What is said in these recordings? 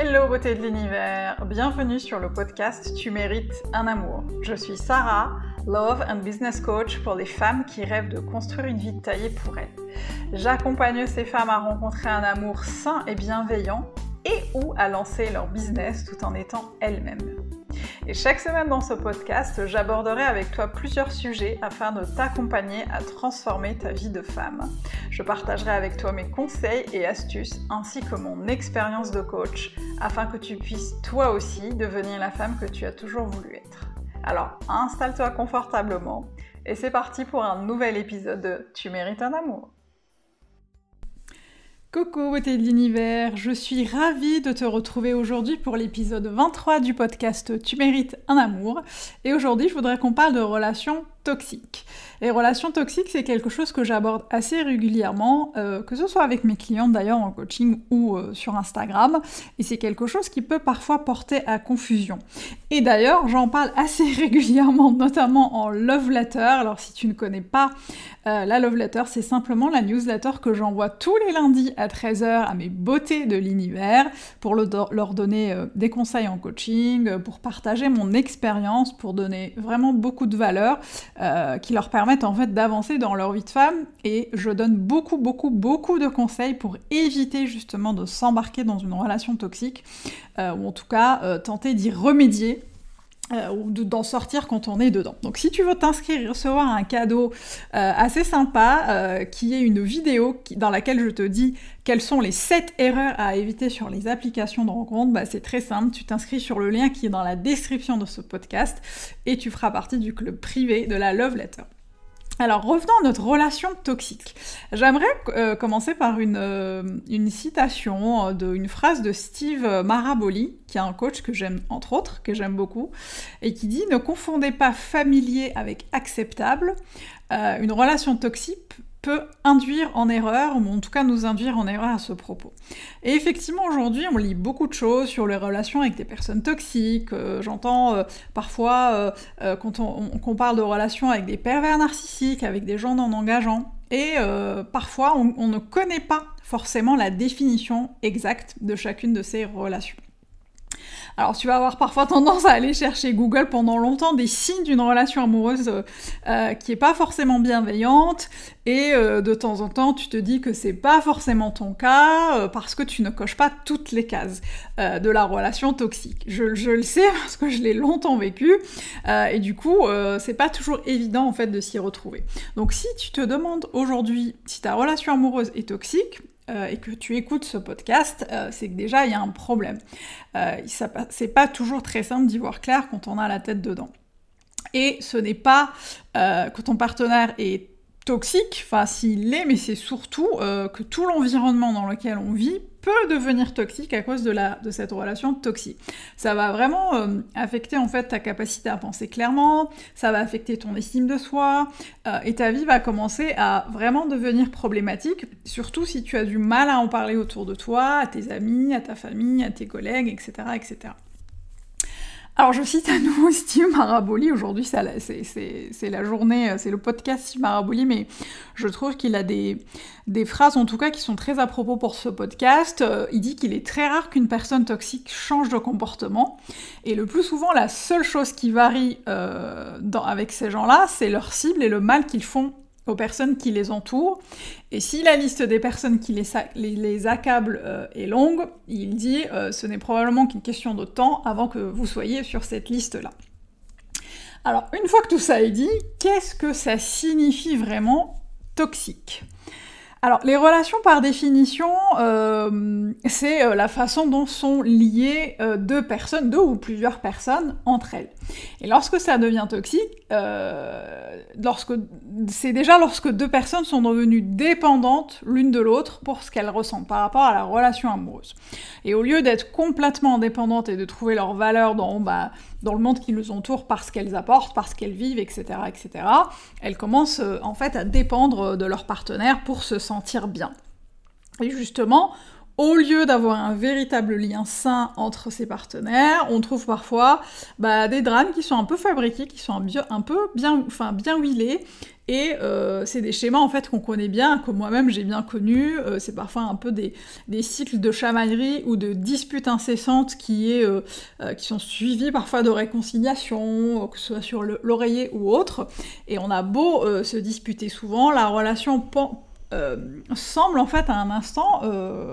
Hello beauté de l'univers, bienvenue sur le podcast Tu mérites un amour. Je suis Sarah, Love and Business Coach pour les femmes qui rêvent de construire une vie taillée pour elles. J'accompagne ces femmes à rencontrer un amour sain et bienveillant et ou à lancer leur business tout en étant elles-mêmes. Et chaque semaine dans ce podcast, j'aborderai avec toi plusieurs sujets afin de t'accompagner à transformer ta vie de femme. Je partagerai avec toi mes conseils et astuces ainsi que mon expérience de coach afin que tu puisses toi aussi devenir la femme que tu as toujours voulu être. Alors installe-toi confortablement et c'est parti pour un nouvel épisode de Tu mérites un amour. Coucou beauté de l'univers, je suis ravie de te retrouver aujourd'hui pour l'épisode 23 du podcast Tu mérites un amour. Et aujourd'hui, je voudrais qu'on parle de relations toxiques. Les relations toxiques, c'est quelque chose que j'aborde assez régulièrement, euh, que ce soit avec mes clientes d'ailleurs en coaching ou euh, sur Instagram, et c'est quelque chose qui peut parfois porter à confusion. Et d'ailleurs, j'en parle assez régulièrement, notamment en love letter. Alors si tu ne connais pas euh, la love letter, c'est simplement la newsletter que j'envoie tous les lundis à 13h à mes beautés de l'univers pour leur donner des conseils en coaching, pour partager mon expérience, pour donner vraiment beaucoup de valeur qui leur permettent en fait d'avancer dans leur vie de femme. Et je donne beaucoup beaucoup beaucoup de conseils pour éviter justement de s'embarquer dans une relation toxique euh, ou en tout cas euh, tenter d'y remédier euh, ou d'en sortir quand on est dedans. Donc si tu veux t'inscrire et recevoir un cadeau assez sympa, qui est une vidéo dans laquelle je te dis quelles sont les 7 erreurs à éviter sur les applications de rencontre, bah, c'est très simple, tu t'inscris sur le lien qui est dans la description de ce podcast et tu feras partie du club privé de la Love Letter. Alors revenons à notre relation toxique. J'aimerais euh, commencer par une, euh, citation, euh, de, une phrase de Steve Maraboli, qui est un coach que j'aime entre autres, que j'aime beaucoup, et qui dit Ne confondez pas familier avec acceptable. une relation toxique induire en erreur, ou en tout cas nous induire en erreur à ce propos. Et effectivement, aujourd'hui, on lit beaucoup de choses sur les relations avec des personnes toxiques. Euh, j'entends euh, parfois euh, quand on, parle de relations avec des pervers narcissiques, avec des gens non engageants. Et parfois, on ne connaît pas forcément la définition exacte de chacune de ces relations. Alors tu vas avoir parfois tendance à aller chercher Google pendant longtemps des signes d'une relation amoureuse euh, qui est pas forcément bienveillante et euh, de temps en temps tu te dis que c'est pas forcément ton cas euh, parce que tu ne coches pas toutes les cases de la relation toxique. Je, je, le sais parce que je l'ai longtemps vécu et du coup c'est pas toujours évident en fait de s'y retrouver. Donc si tu te demandes aujourd'hui si ta relation amoureuse est toxique, euh, et que tu écoutes ce podcast, euh, c'est que déjà il y a un problème. Euh, c'est pas toujours très simple d'y voir clair quand on a la tête dedans. Et ce n'est pas quand ton partenaire est toxique, enfin s'il l'est, mais c'est surtout que tout l'environnement dans lequel on vit peut devenir toxique à cause de cette relation toxique. Ça va vraiment euh, affecter en fait ta capacité à penser clairement, ça va affecter ton estime de soi, euh, et ta vie va commencer à vraiment devenir problématique, surtout si tu as du mal à en parler autour de toi, à tes amis, à ta famille, à tes collègues, etc. etc. Alors je cite à nouveau Steve Maraboli, aujourd'hui c'est la journée, c'est le podcast Steve Maraboli, mais je trouve qu'il a des, phrases en tout cas qui sont très à propos pour ce podcast. Euh, il dit qu'il est très rare qu'une personne toxique change de comportement, et le plus souvent la seule chose qui varie euh, avec ces gens-là, c'est leur cible et le mal qu'ils font aux personnes qui les entourent. Et si la liste des personnes qui les, les, accablent euh, est longue, il dit euh, ce n'est probablement qu'une question de temps avant que vous soyez sur cette liste-là. Alors, une fois que tout ça est dit, qu'est-ce que ça signifie vraiment toxique? Alors, les relations, par définition, euh, c'est euh, la façon dont sont liées euh, deux personnes, deux ou plusieurs personnes entre elles. Et lorsque ça devient toxique, lorsque c'est déjà lorsque deux personnes sont devenues dépendantes l'une de l'autre pour ce qu'elles ressentent par rapport à la relation amoureuse. Et au lieu d'être complètement indépendantes et de trouver leur valeur dans, bah, dans le monde qui nous entoure parce qu'elles apportent, parce qu'elles vivent, etc., etc., elles commencent en fait à dépendre de leur partenaire pour se sentir bien. Et justement, au lieu d'avoir un véritable lien sain entre ses partenaires, on trouve parfois bah, des drames qui sont un peu fabriqués, qui sont un, peu bien, enfin, bien huilés, Et euh, c'est des schémas en fait qu'on connaît bien, que moi-même j'ai bien connus. Euh, c'est parfois un peu des, cycles de chamaillerie ou de disputes incessantes qui, euh, sont suivis parfois de réconciliation, que ce soit sur l'oreiller ou autre. Et on a beau se disputer souvent, la relation semble en fait à un instant,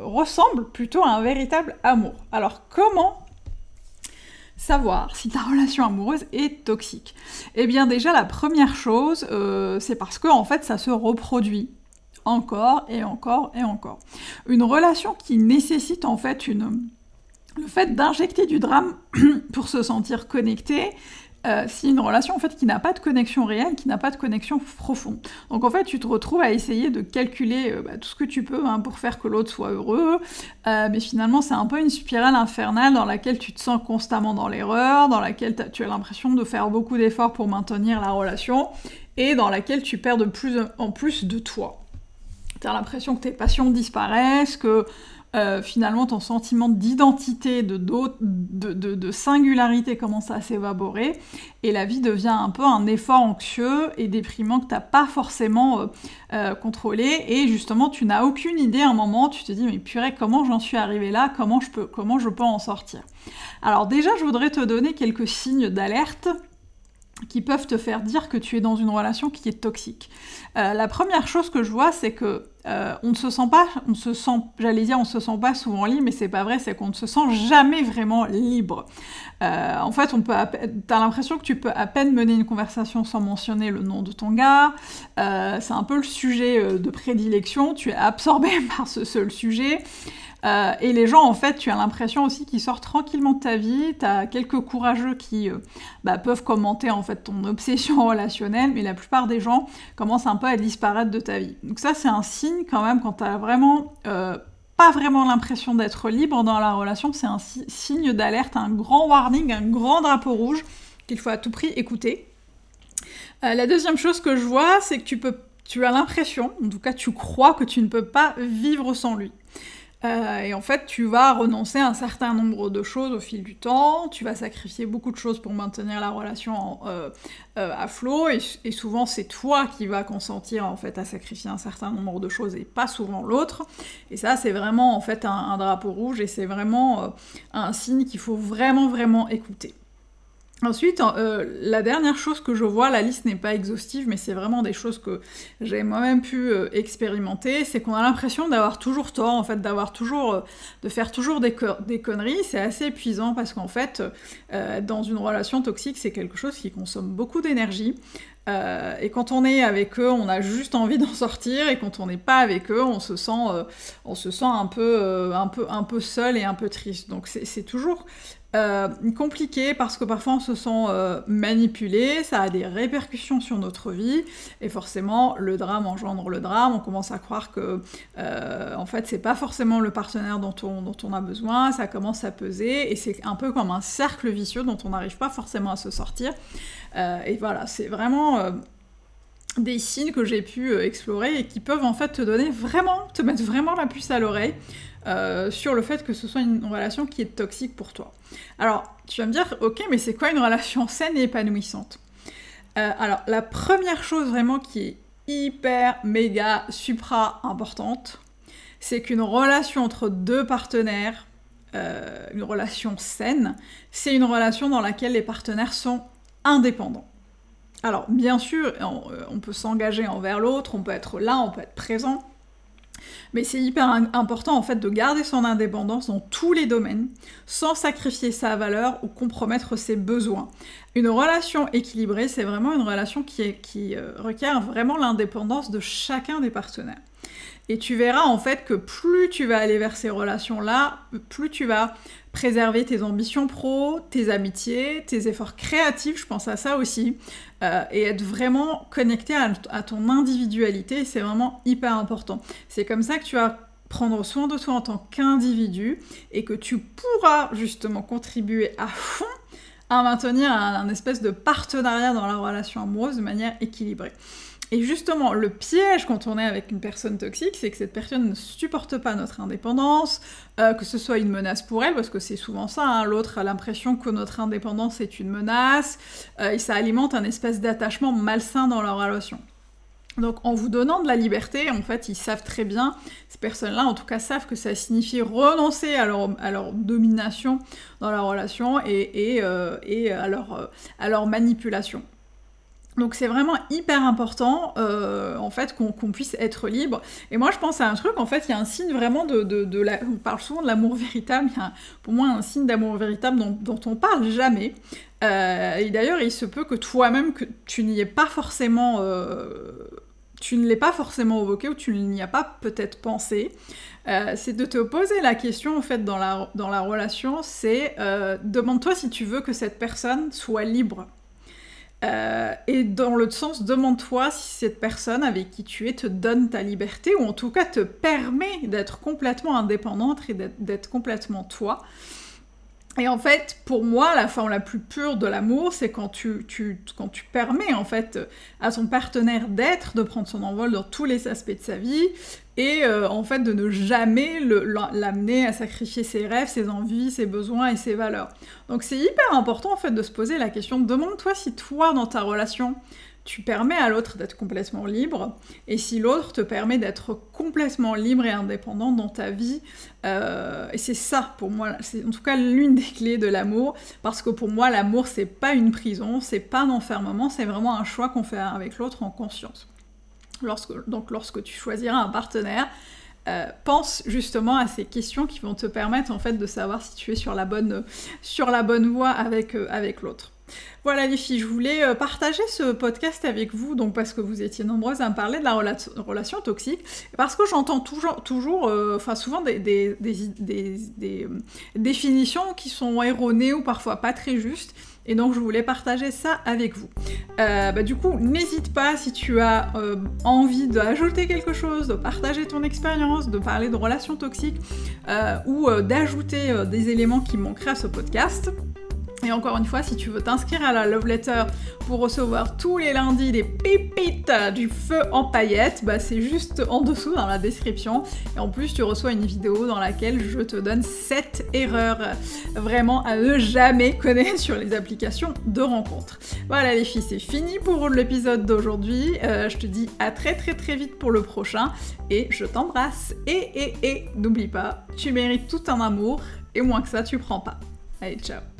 ressemble plutôt à un véritable amour. Alors comment savoir si ta relation amoureuse est toxique? Eh bien déjà la première chose, euh, c'est parce que en fait ça se reproduit encore et encore et encore. Une relation qui nécessite en fait une le fait d'injecter du drame pour se sentir connecté, euh, c'est une relation en fait qui n'a pas de connexion réelle, qui n'a pas de connexion profonde. Donc en fait, tu te retrouves à essayer de calculer euh, bah, tout ce que tu peux hein, pour faire que l'autre soit heureux, euh, mais finalement c'est un peu une spirale infernale dans laquelle tu te sens constamment dans l'erreur, dans laquelle tu as l'impression de faire beaucoup d'efforts pour maintenir la relation, et dans laquelle tu perds de plus en plus de toi. Tu as l'impression que tes passions disparaissent, que euh, finalement ton sentiment d'identité, de, de, singularité commence à s'évaporer et la vie devient un peu un effort anxieux et déprimant que tu n'as pas forcément euh, euh, contrôlé et justement tu n'as aucune idée à un moment, tu te dis mais purée comment j'en suis arrivé là, comment je, peux, comment je peux en sortir? Alors déjà je voudrais te donner quelques signes d'alerte qui peuvent te faire dire que tu es dans une relation qui est toxique. La première chose que je vois, c'est que euh, on ne se sent pas, on se sent, j'allais dire, on se sent pas souvent libre, mais c'est pas vrai, c'est qu'on ne se sent jamais vraiment libre. Euh, en fait, on peut, t'as l'impression que tu peux à peine mener une conversation sans mentionner le nom de ton gars. c'est un peu le sujet de prédilection. Tu es absorbé par ce seul sujet. Euh, et les gens, en fait, tu as l'impression aussi qu'ils sortent tranquillement de ta vie. Tu as quelques courageux qui euh, bah, peuvent commenter en fait ton obsession relationnelle, mais la plupart des gens commencent un peu à disparaître de ta vie. Donc ça, c'est un signe quand même quand tu as vraiment euh, pas vraiment l'impression d'être libre dans la relation. C'est un signe d'alerte, un grand warning, un grand drapeau rouge qu'il faut à tout prix écouter. la deuxième chose que je vois, c'est que tu peux tu as l'impression, en tout cas tu crois que tu ne peux pas vivre sans lui. Euh, et en fait, tu vas renoncer à un certain nombre de choses au fil du temps, tu vas sacrifier beaucoup de choses pour maintenir la relation euh, euh, à flot, et, souvent c'est toi qui vas consentir en fait à sacrifier un certain nombre de choses et pas souvent l'autre. Et ça, c'est vraiment en fait un drapeau rouge et c'est vraiment un signe qu'il faut vraiment vraiment écouter. Ensuite, euh, la dernière chose que je vois, la liste n'est pas exhaustive, mais c'est vraiment des choses que j'ai moi-même pu euh, expérimenter, c'est qu'on a l'impression d'avoir toujours tort, en fait, d'avoir toujours, euh, de faire toujours des, conneries. C'est assez épuisant parce qu'en fait, dans une relation toxique, c'est quelque chose qui consomme beaucoup d'énergie. et quand on est avec eux, on a juste envie d'en sortir, et quand on n'est pas avec eux, on se sent, on se sent un peu, un peu, un peu seul et un peu triste. Donc c'est toujours euh, compliqué parce que parfois on se sent euh, manipulé, ça a des répercussions sur notre vie. Et forcément le drame engendre le drame. On commence à croire que euh, en fait c'est pas forcément le partenaire dont on, dont on a besoin, ça commence à peser. Et c'est un peu comme un cercle vicieux dont on n'arrive pas forcément à se sortir. et voilà, c'est vraiment des signes que j'ai pu explorer et qui peuvent en fait te donner vraiment, te mettre vraiment la puce à l'oreille euh, sur le fait que ce soit une relation qui est toxique pour toi. Alors, tu vas me dire, ok, mais c'est quoi une relation saine et épanouissante? Euh, Alors, la première chose vraiment qui est hyper, méga, supra importante, c'est qu'une relation entre deux partenaires, euh, une relation saine, c'est une relation dans laquelle les partenaires sont indépendants. Alors, bien sûr, on peut s'engager envers l'autre, on peut être là, on peut être présent, mais c'est hyper important en fait de garder son indépendance dans tous les domaines, sans sacrifier sa valeur ou compromettre ses besoins. Une relation équilibrée, c'est vraiment une relation qui, euh, requiert vraiment l'indépendance de chacun des partenaires. Et tu verras en fait que plus tu vas aller vers ces relations-là, plus tu vas préserver tes ambitions pro, tes amitiés, tes efforts créatifs, je pense à ça aussi, euh, et être vraiment connecté à, ton individualité, c'est vraiment hyper important. C'est comme ça que tu vas prendre soin de toi en tant qu'individu et que tu pourras justement contribuer à fond à maintenir un espèce de partenariat dans la relation amoureuse de manière équilibrée. Et justement, le piège quand on est avec une personne toxique, c'est que cette personne ne supporte pas notre indépendance, euh, que ce soit une menace pour elle, parce que c'est souvent ça, hein. l'autre a l'impression que notre indépendance est une menace, euh, et ça alimente un espèce d'attachement malsain dans leur relation. Donc en vous donnant de la liberté, en fait, ils savent très bien, ces personnes-là en tout cas savent que ça signifie renoncer à leur, leur domination dans la relation et, euh, leur, à leur manipulation. Donc c'est vraiment hyper important euh, en fait qu'on puisse être libre. Et moi je pense à un truc, en fait il y a un signe vraiment de, la... De l'amour véritable, il pour moi un signe d'amour véritable dont, dont, on parle jamais. Euh, et d'ailleurs il se peut que toi-même que tu n'y aies pas forcément... Euh, tu ne l'aies pas forcément évoqué ou tu n'y as pas peut-être pensé. c'est de te poser la question en fait dans la relation, c'est demande-toi si tu veux que cette personne soit libre euh, et dans l'autre sens, demande-toi si cette personne avec qui tu es te donne ta liberté ou en tout cas te permet d'être complètement indépendante et d'être complètement toi. Et en fait, pour moi, la forme la plus pure de l'amour, c'est quand tu, quand tu permets en fait à son partenaire d'être, de prendre son envol dans tous les aspects de sa vie, et euh, en fait de ne jamais l'amener à sacrifier ses rêves, ses envies, ses besoins et ses valeurs. Donc c'est hyper important en fait de se poser la question, demande-toi si toi dans ta relation, tu permets à l'autre d'être complètement libre, et si l'autre te permet d'être complètement libre et indépendant dans ta vie, euh, et c'est ça pour moi, c'est en tout cas l'une des clés de l'amour, parce que pour moi l'amour c'est pas une prison, c'est pas un enfermement, c'est vraiment un choix qu'on fait avec l'autre en conscience. Donc lorsque tu choisiras un partenaire, euh, pense justement à ces questions qui vont te permettre en fait de savoir si tu es sur la bonne, sur la bonne voie avec, euh, avec l'autre. Voilà les filles, je voulais euh, partager ce podcast avec vous, donc parce que vous étiez nombreuses à me parler de la relation toxique, parce que j'entends toujours, enfin souvent des, des, définitions qui sont erronées ou parfois pas très justes. Et donc je voulais partager ça avec vous. Euh, bah, du coup, n'hésite pas si tu as euh, envie d'ajouter quelque chose, de partager ton expérience, de parler de relations toxiques euh, ou d'ajouter des éléments qui manqueraient à ce podcast. Et encore une fois, si tu veux t'inscrire à la Love Letter pour recevoir tous les lundis des pépites du feu en paillettes, bah c'est juste en dessous dans la description. Et en plus, tu reçois une vidéo dans laquelle je te donne 7 erreurs vraiment à ne jamais connaître sur les applications de rencontres. Voilà les filles, c'est fini pour l'épisode d'aujourd'hui. Euh, je te dis à très très très vite pour le prochain et je t'embrasse. Et et et n'oublie pas, tu mérites tout un amour et moins que ça, tu prends pas. Allez, ciao